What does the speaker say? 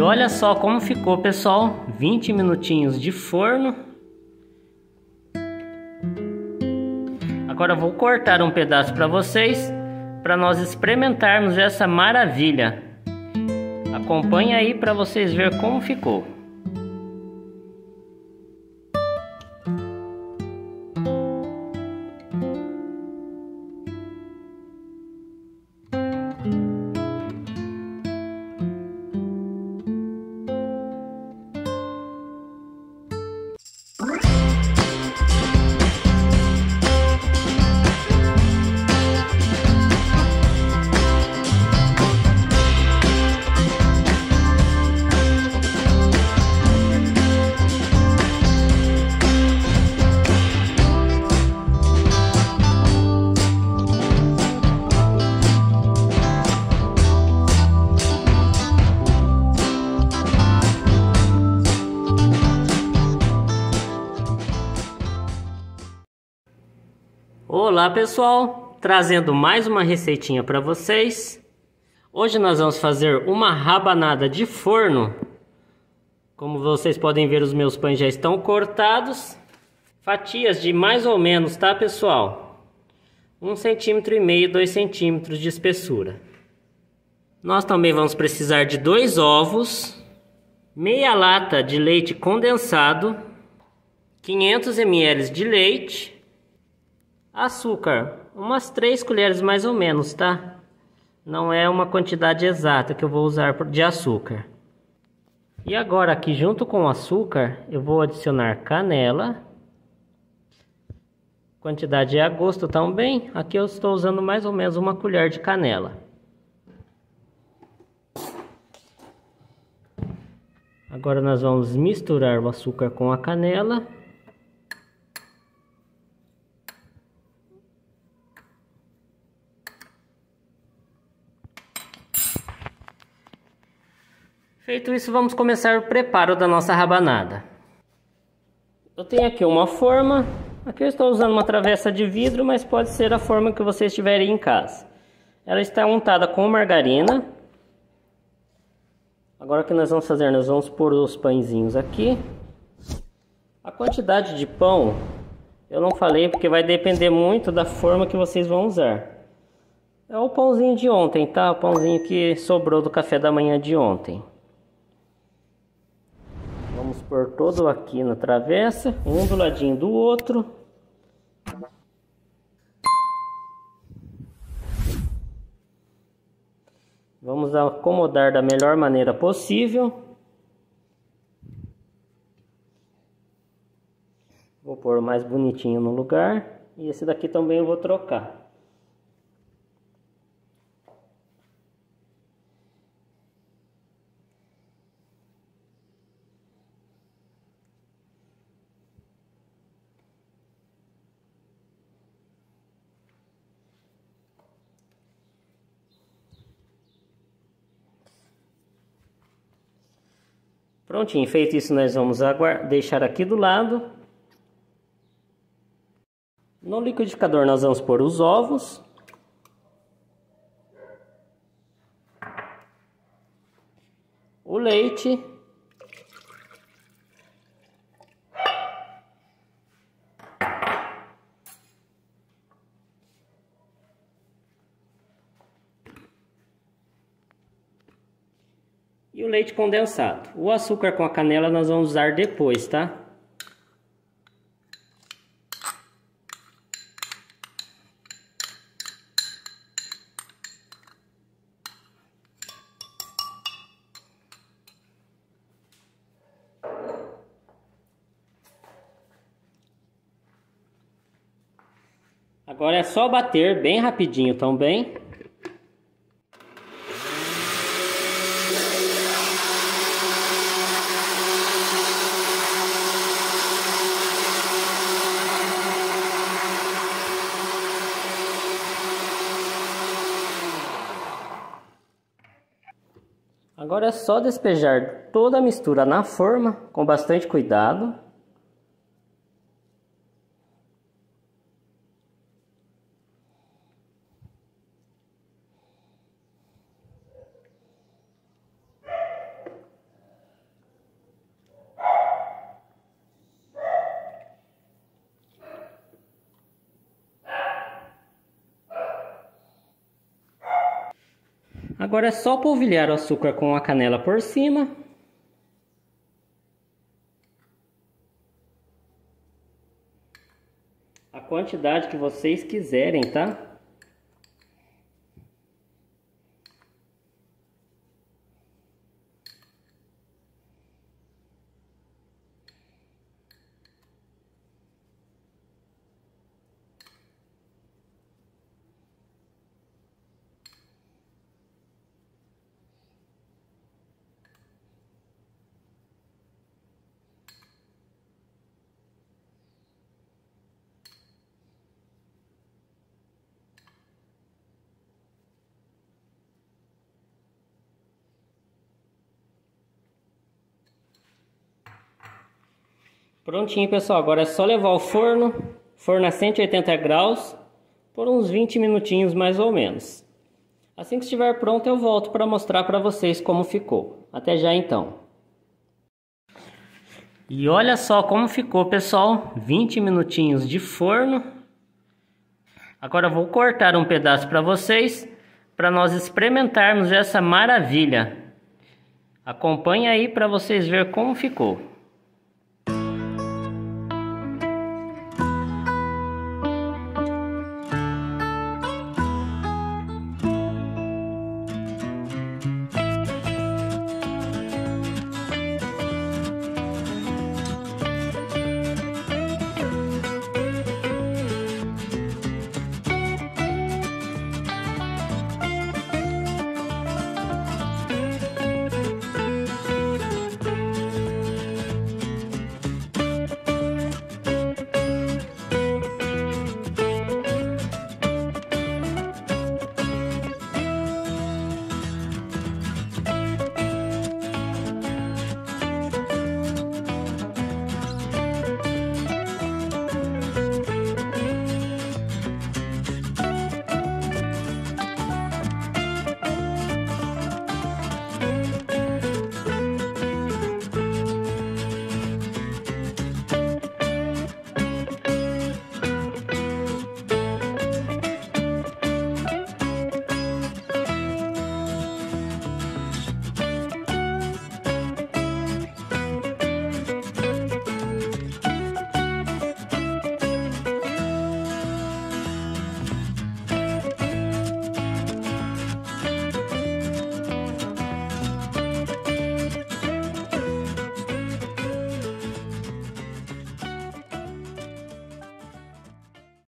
E olha só como ficou, pessoal. 20 minutinhos de forno. Agora vou cortar um pedaço para vocês, para nós experimentarmos essa maravilha. Acompanhe aí para vocês ver como ficou. Olá pessoal, trazendo mais uma receitinha para vocês. Hoje nós vamos fazer uma rabanada de forno. Como vocês podem ver, os meus pães já estão cortados. Fatias de mais ou menos, tá pessoal? Um centímetro e meio, dois centímetros de espessura. Nós também vamos precisar de dois ovos, meia lata de leite condensado, 500 ml de leite Açúcar, umas 3 colheres mais ou menos, tá? Não é uma quantidade exata que eu vou usar de açúcar. E agora aqui junto com o açúcar, eu vou adicionar canela. Quantidade é a gosto também. Aqui eu estou usando mais ou menos uma colher de canela. Agora nós vamos misturar o açúcar com a canela. Feito isso, vamos começar o preparo da nossa rabanada. Eu tenho aqui uma forma. Aqui eu estou usando uma travessa de vidro, mas pode ser a forma que vocês tiverem em casa. Ela está untada com margarina. Agora o que nós vamos fazer? Nós vamos pôr os pãezinhos aqui. A quantidade de pão, eu não falei porque vai depender muito da forma que vocês vão usar. É o pãozinho de ontem, tá? O pãozinho que sobrou do café da manhã de ontem. Pôr todo aqui na travessa, um do ladinho do outro. Vamos acomodar da melhor maneira possível. Vou pôr mais bonitinho no lugar. E esse daqui também eu vou trocar. Prontinho, feito isso, nós vamos deixar aqui do lado. No liquidificador nós vamos pôr os ovos. O leite. E o leite condensado. O açúcar com a canela nós vamos usar depois, tá? Agora é só bater bem rapidinho também. Agora é só despejar toda a mistura na forma com bastante cuidado. Agora é só polvilhar o açúcar com a canela por cima. A quantidade que vocês quiserem, tá? Prontinho, pessoal. Agora é só levar ao forno, forno a 180 graus, por uns 20 minutinhos mais ou menos. Assim que estiver pronto, eu volto para mostrar para vocês como ficou. Até já então. E olha só como ficou, pessoal. 20 minutinhos de forno. Agora vou cortar um pedaço para vocês, para nós experimentarmos essa maravilha. Acompanhe aí para vocês ver como ficou.